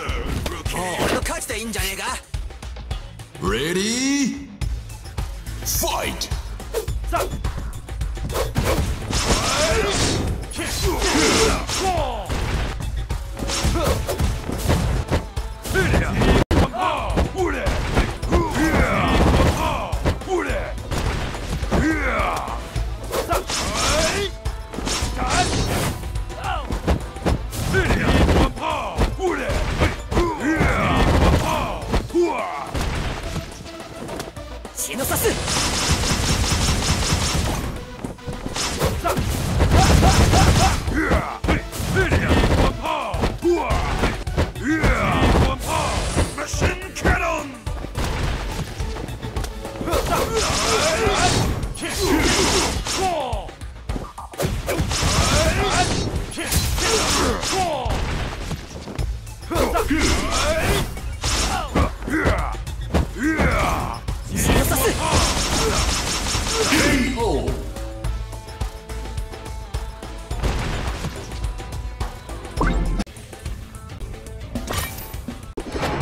俺の勝ちでいいんじゃねえか？Ready? Fight! 血の差す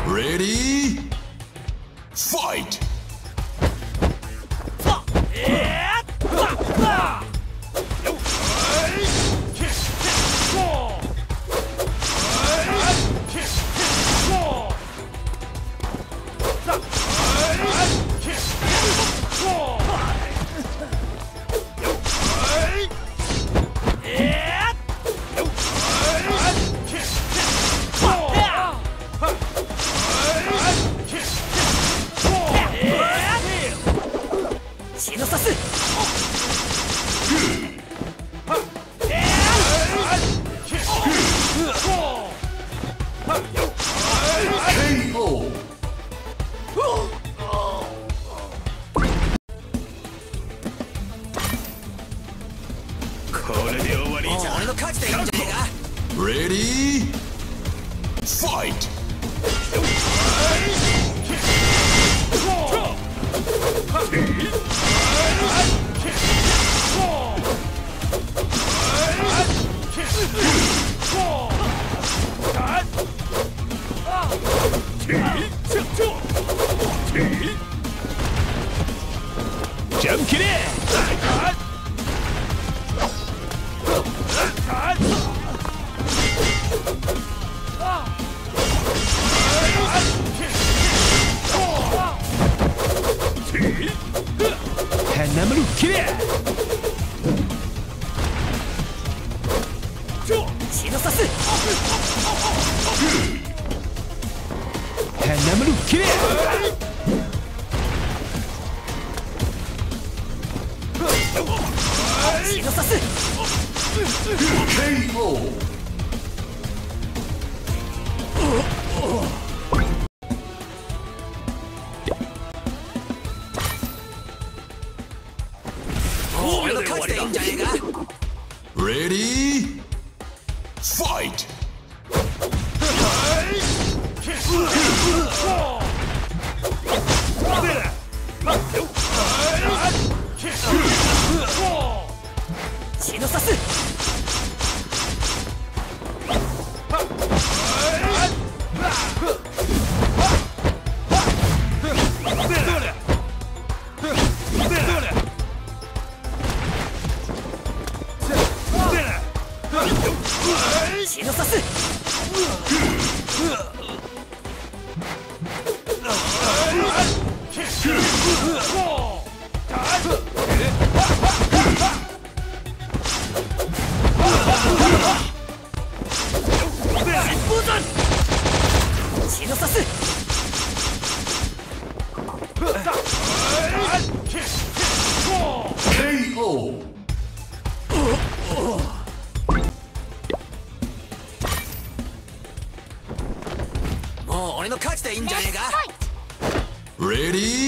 Ready? Fight! これで終わりもう俺の勝ちでいいんじゃねえか Ready? Fight! ジ血の刺す KO! もう俺の勝ちでいの刺す。していいんじゃねえか？レディー